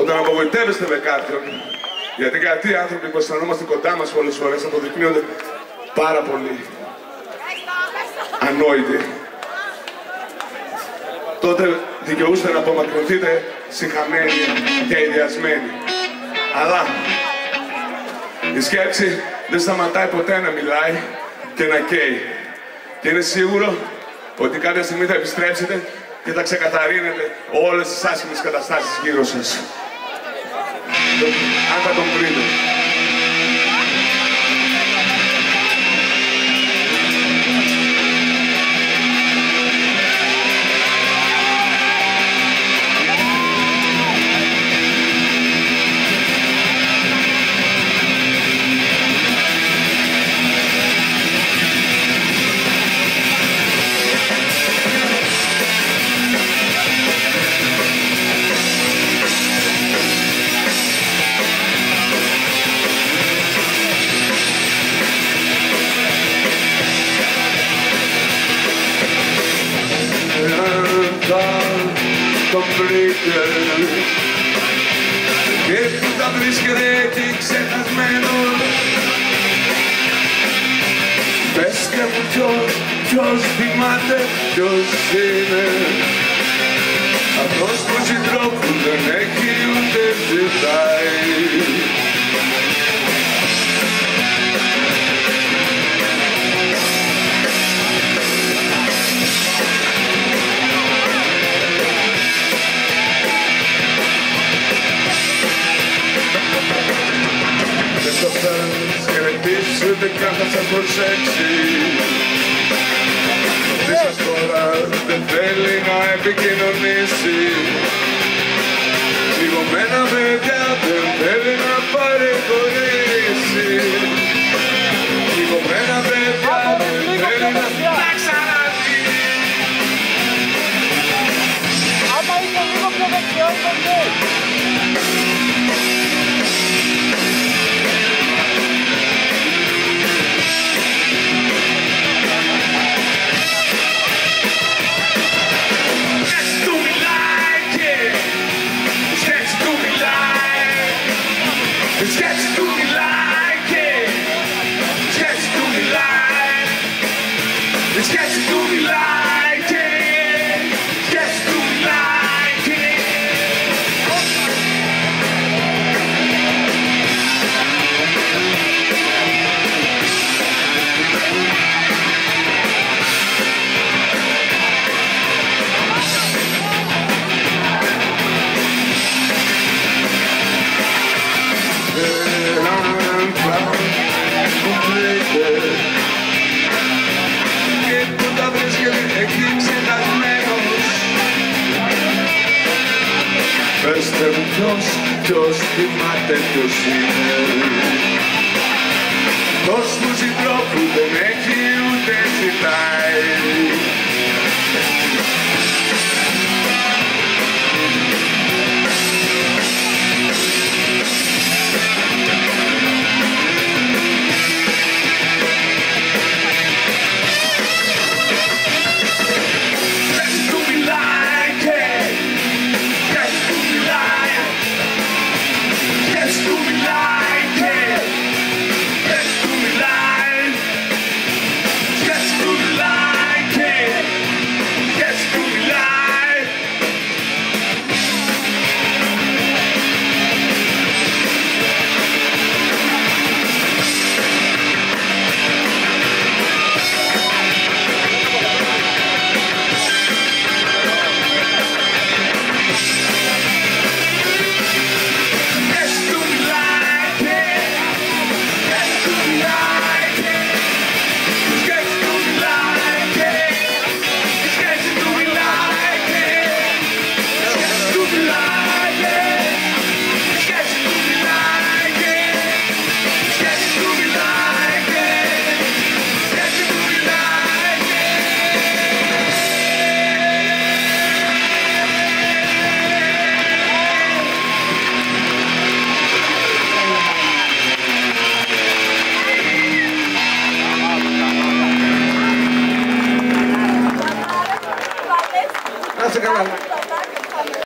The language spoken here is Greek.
Όταν απογοητεύεστε με κάποιον, γιατί κάτι άνθρωποι που αισθανόμαστε κοντά μας πολλές φορές αποδεικνύονται πάρα πολύ ανόητοι. Τότε δικαιούστε να απομακρυνθείτε συγχαμένοι και ιδιασμένοι. Αλλά η σκέψη δεν σταματάει ποτέ να μιλάει και να καίει. Και είναι σίγουρο ότι κάποια στιγμή θα επιστρέψετε και θα ξεκαθαρίνετε όλες τις άσχημες καταστάσεις γύρω σας. Αν θα τον κρίνετε. και που θα βρίσκεται εκεί ξεχασμένος Πεστε μου ποιος, ποιος θυμάται ποιος είναι αυτός που συντρόφου δεν έχει ούτε ζητάει ούτε καν θα σας προσέξει. Τι σας τώρα δεν θέλει να επικοινωνήσει. Λιγωμένα παιδιά δεν θέλει να παρεχωρήσει Λιγωμένα παιδιά δεν θέλει να ξαναδεί. Άμα είσαι λίγο πιο δεξιός, δεν Πεςτε μου ποιος, ποιος θυμάται ποιος είναι Ποιος που συντρόφους δεν έχει ούτε ζητάει